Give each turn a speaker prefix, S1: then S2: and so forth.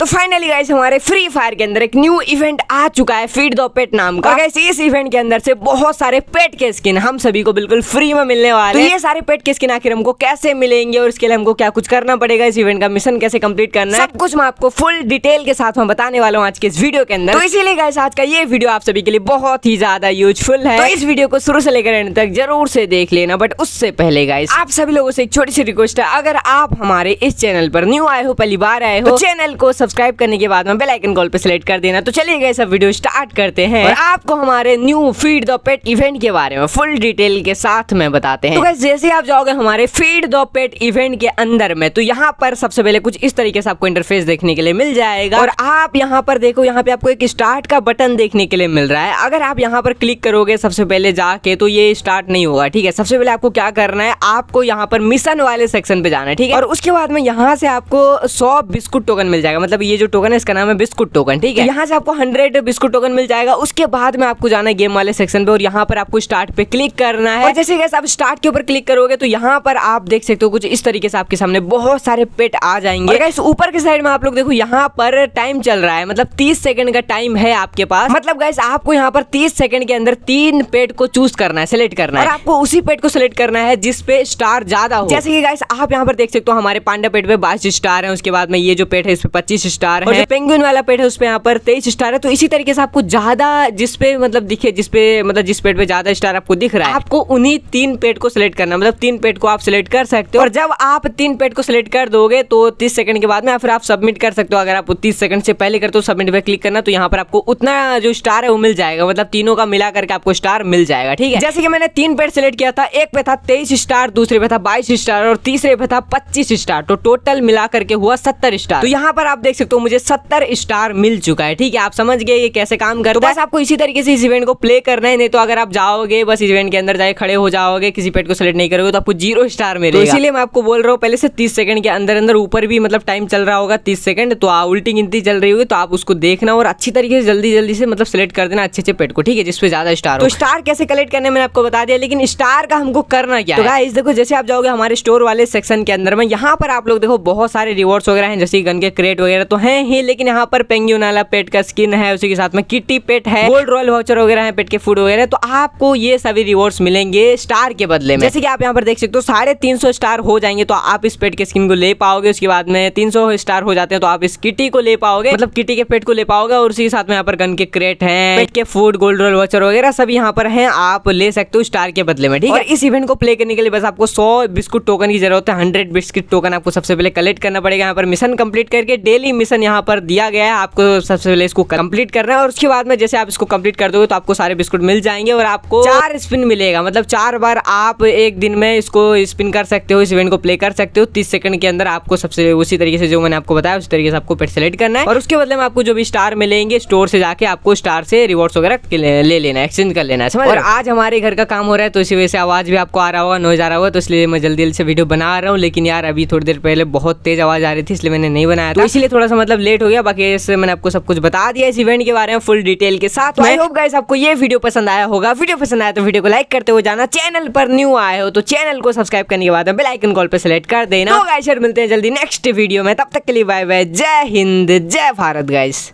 S1: तो finally guys हमारे Free Fire के अंदर एक न्यू इवेंट आ चुका है फ़ीड द पेट नाम का। गाइस इस इवेंट के अंदर से बहुत सारे पेट के स्किन हम सभी को बिल्कुल फ्री में मिलने वाले तो ये सारे पेट के स्किन आखिर हमको कैसे मिलेंगे और इसके लिए हमको क्या कुछ करना पड़ेगा? इस इवेंट का मिशन कैसे कंप्लीट करना है? सब कुछ मैं आपको फुल डिटेल के साथ में बताने वाला हूँ आज के इस वीडियो के अंदर। तो इसीलिए गाइस आज का ये वीडियो आप सभी के लिए बहुत ही ज़्यादा यूजफुल है। तो इस वीडियो को शुरू से लेकर एंड तक ज़रूर से देख लेना बट उससे पहले गाइस आप सभी लोगों से एक छोटी सी रिक्वेस्ट है अगर आप हमारे इस चैनल पर न्यू आए हो पहली बार आए हो चैनल को सब्सक्राइब करने के बाद में बेल आइकन कॉल पे सिलेक्ट कर देना। तो चलिए गाइस अब वीडियो स्टार्ट करते हैं। और आपको हमारे new feed the pet event के बारे में फुल डिटेल के साथ में बताते हैं। तो जैसे आप जाओगे हमारे फ़ीड द पेट इवेंट के अंदर में तो यहाँ पर सबसे पहले कुछ इस तरीके से आपको इंटरफेस देखने के लिए मिल जाएगा। और आप यहाँ पर देखो, यहाँ पे आपको एक स्टार्ट का बटन देखने के लिए मिल रहा है। अगर आप यहाँ पर क्लिक करोगे सबसे पहले जाके तो ये स्टार्ट नहीं होगा, ठीक है? सबसे पहले आपको क्या करना है, आपको यहाँ पर मिशन वाले सेक्शन पे जाना है, ठीक है? और उसके बाद में यहाँ से आपको सौ बिस्कुट टोकन मिल जाएगा। मतलब ये जो टोकन है इसका नाम है बिस्कुट टोकन ठीक है? यहाँ से आपको हंड्रेड बिस्कुट टोकन मिल जाएगा। उसके बाद में आपको जाना है गेम वाले सेक्शन पे और यहाँ पर आपको स्टार्ट पे क्लिक करना है। जैसे कैसे आप स्टार्ट के ऊपर क्लिक करोगे तो यहाँ पर आप देख सकते हो कुछ इस तरीके से आपके सामने बहुत सारे पेट आ जाएँगे। ऊपर के साइड में आप लोग देखो यहाँ पर टाइम चल रहा है। मतलब तीस सेकंड का टाइम है आपके पास। मतलब गैस आपको यहाँ पर तीस सेकंड के अंदर तीन पेट को चूज़ करना है सिलेक्ट करना है। और आपको उसी पेट को सिलेक्ट करना है जिसपे स्टार ज़्यादा हो। जैसे कि गाइस आप यहाँ पर देख सकते हो हमारे पांडा पेट पे बाईस स्टार है उसके बाद में ये जो पेट है इस पे पच्चीस स्टार है। पेंगुइन वाला पेट है उस पे यहाँ पर तेईस स्टार है। तो इसी तरीके से आपको ज़्यादा जिसपे मतलब दिखे जिसपे मतलब जिस पेट पे ज़्यादा स्टार आपको दिख रहा है आपको उन्हीं तीन पेट को सिलेक्ट करना मतलब तीन पेट को आप सिलेक्ट कर सकते हो। और जब आप तीन पेट को सिलेक्ट कर दोगे तो तीस सेकंड के बाद में फिर आप सबमिट कर सकते हो। अगर आप तीस सेकंड से पहले करते हो सबमिट पे क्लिक करना तो यहाँ पर आपको उतना जो स्टार है वो मिल जाएगा। मतलब तीनों का मिला करके आपको स्टार मिल जाएगा ठीक है? जैसे कि मैंने तीन पेट सिलेक्ट किया था। एक पे था तेईस स्टार दूसरे पे था बाईस स्टार और तीसरे पे था पच्चीस स्टार तो टोटल मिला करके हुआ सत्तर स्टार तो यहाँ पर आप देख सकते हो मुझे सत्तर स्टार मिल चुका है। ठीक है आप समझ गए ये कैसे काम करता है। बस आपको इसी तरीके से इस इवेंट को प्ले करना है नहीं तो अगर आप जाओगे बस इवेंट के अंदर जाए खड़े हो जाओगे किसी पेट को सिलेक्ट नहीं करोगे तो आपको ज़ीरो स्टार मिलेगा। तो इसीलिए मैं आपको बोल रहा हूँ पहले से तीस सेकंड के अंदर अंदर ऊपर भी मतलब टाइम चल रहा होगा तीस सेकंड तो उल्टी गिनती चल रही होगी तो आप उसको देखना और अच्छी तरीके से जल्दी जल्दी से मतलब सिलेक्ट कर देना अच्छे अच्छे पेट को ठीक है जिसपे ज़्यादा स्टार तो स्टार कैसे कलेक्ट करने मैंने आपको बता दिया लेकिन स्टार का हमको करना क्या तो गाइस देखो जैसे आप जाओगे हमारे स्टोर वाले सेक्शन के अंदर में यहाँ पर आप लोग देखो बहुत सारे रिवॉर्ड्स वगैरह हैं जैसे गन के क्रेट वगैरह तो है ही, लेकिन यहाँ पर पेंग्यून वाला पेट का स्किन है, उसी के साथ में किटी पेट है गोल्ड रॉयल वाउचर वगैरह है, पेट के फ़ूड वगैरह तो आपको ये सभी रिवॉर्ड्स मिलेंगे स्टार के बदले में। जैसे कि आप यहाँ पर देख सकते हो, साढ़े तीन सौ स्टार हो जाएँगे तो आप इस पेट के स्किन को ले पाओगे, उसके बाद में तीन सौ स्टार हो जाते हैं तो आप इस किटी को ले पाओगे मतलब किटी के पेट को ले पाओगे, और उसी के साथ में यहाँ पर गन के क्रेट है, पेट के फ़ूड गोल्ड रॉयल वाउचर वगैरह सब यहाँ पर है, आप ले सकते हो स्टार के बदले में, ठीक है? इस इवेंट को प्ले करने के लिए बस आपको सौ बिस्कुट टोकन की ज़रूरत है हंड्रेड बिस्कुट टोकन आपको सबसे पहले कलेक्ट करना पड़ेगा, यहाँ पर मिशन कंप्लीट करके डेली मिशन यहाँ पर दिया गया है। आपको सबसे पहले इसको कंप्लीट करना है और उसके बाद में जैसे आप इसको कंप्लीट कर दोगे तो आपको सारे बिस्कुट मिल जाएँगे और आपको चार स्पिन मिलेगा। मतलब चार बार आप एक दिन में इसको स्पिन कर सकते हो इस इवेंट को प्ले कर सकते हो। तीस सेकंड के अंदर आपको सबसे उसी तरीके से जो मैंने आपको बताया उसी तरीके से आपको पेट सेलेक्ट करना है। और उसके बदले में आपको जो भी स्टार मिलेंगे स्टोर से जाके आपको स्टार से रिवॉर्ड्स वगैरह ले लेना एक्सचेंज कर लेना है और आज हमारे घर का काम हो रहा है तो इसी वजह से आवाज़ भी आपको आ रहा होगा नोज़ आ रहा होगा तो इसलिए मैं जल्दी जल्दी से वीडियो बना रहा हूँ। लेकिन यार अभी थोड़ी देर पहले बहुत तेज आवाज़ आ रही थी इसलिए मैंने नहीं बनाया तो इसलिए थोड़ा सा मतलब लेट हो गया बाकी इससे मैंने आपको सब कुछ बता दिया इस इवेंट के बारे में फुल डिटेल के साथ। आई होप गाइस आपको ये वीडियो पसंद आया होगा। वीडियो पसंद आया तो वीडियो को लाइक करते हुए जाना। चैनल पर न्यू आए हो तो चैनल को सब्सक्राइब करने के बाद बेल आइकन कॉल पर सेलेक्ट कर देना। तो गाइस मिलते हैं जल्दी नेक्स्ट वीडियो में। तब तक के लिए बाय बाय जय हिंद जय भारत गाइस